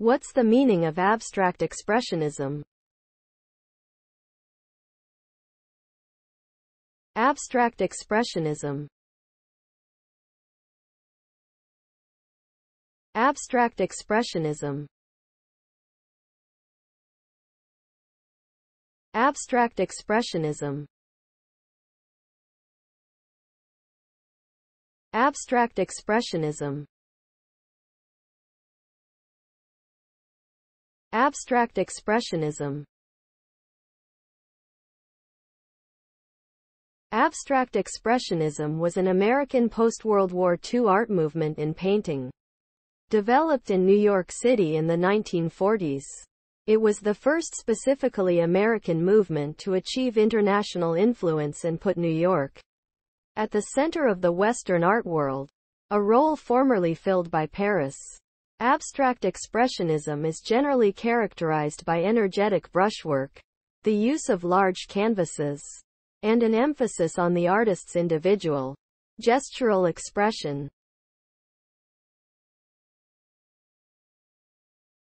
What's the meaning of abstract expressionism? Abstract expressionism. Abstract expressionism. Abstract expressionism. Abstract expressionism Abstract expressionism Abstract expressionism was an American post-World War II art movement in painting. Developed in New York City in the 1940s. It was the first specifically American movement to achieve international influence and put New York at the center of the Western art world, a role formerly filled by Paris. Abstract expressionism is generally characterized by energetic brushwork, the use of large canvases, and an emphasis on the artist's individual gestural expression.